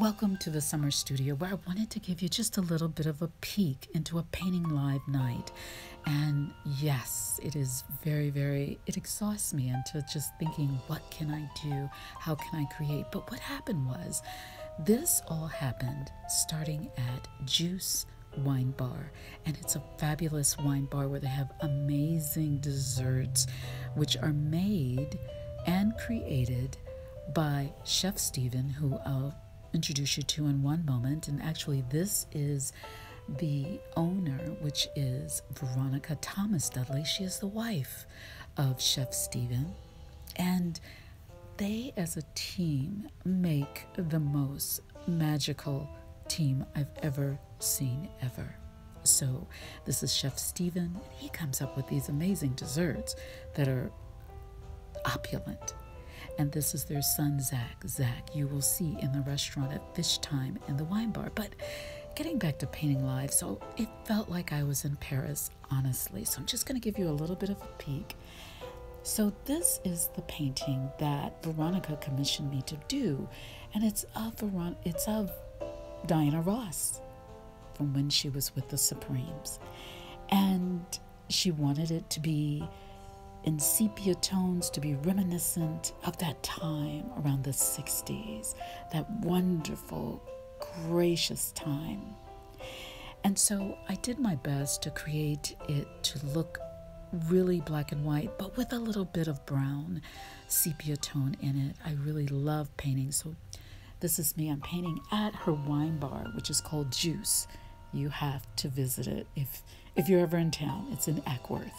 Welcome to the summer studio where I wanted to give you just a little bit of a peek into a painting live night. And yes, it is very, very, it exhausts me into just thinking, what can I do? How can I create? But what happened was, this all happened starting at Juice Wine Bar. And it's a fabulous wine bar where they have amazing desserts, which are made and created by Chef Stephen, who I'll introduce you to in one moment. And actually, this is the owner, which is Veronica Thomas Dudley. She is the wife of Chef Stephen. And they, as a team, make the most magical team I've ever seen, ever. So, this is Chef Stephen. He comes up with these amazing desserts that are opulent. And this is their son, Zach. Zach, you will see in the restaurant at Fish Thyme and the wine bar. But getting back to painting live, so it felt like I was in Paris, honestly. So I'm just going to give you a little bit of a peek. So this is the painting that Veronica commissioned me to do, and it's of Veron- it's of Diana Ross from when she was with the Supremes, and she wanted it to be in sepia tones to be reminiscent of that time around the 60s, that wonderful, gracious time. And so I did my best to create it to look really black and white, but with a little bit of brown sepia tone in it. I really love painting. So this is me. I'm painting at her wine bar, which is called Juice. You have to visit it if if you're ever in town. It's in Acworth.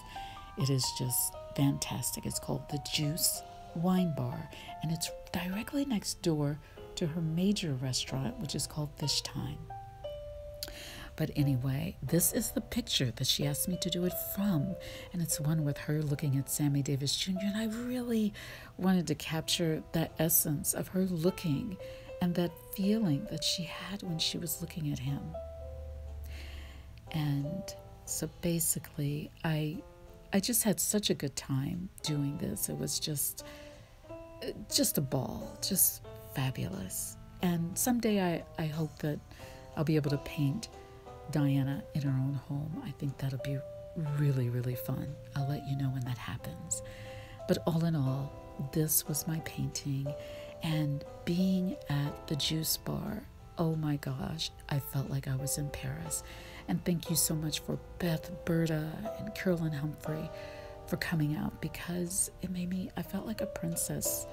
It is just fantastic. It's called the Juice Wine Bar, and it's directly next door to her major restaurant, which is called Fish Thyme. But anyway, this is the picture that she asked me to do it from, and it's one with her looking at Sammy Davis Jr. And I really wanted to capture that essence of her looking and that feeling that she had when she was looking at him. And so basically, I I just had such a good time doing this. It was just just a ball, just fabulous. And someday I, I hope that I'll be able to paint Diana in her own home. I think that'll be really, really fun. I'll let you know when that happens. But all in all, this was my painting. And being at the juice bar, oh my gosh, I felt like I was in Paris. And thank you so much for Beth, Berta, and Carolyn Humphrey for coming out because it made me, I felt like a princess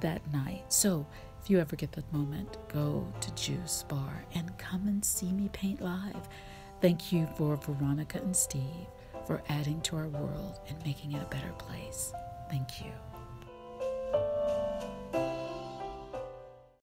that night. So if you ever get the moment, go to Juice Bar and come and see me paint live. Thank you for Veronica and Steve for adding to our world and making it a better place.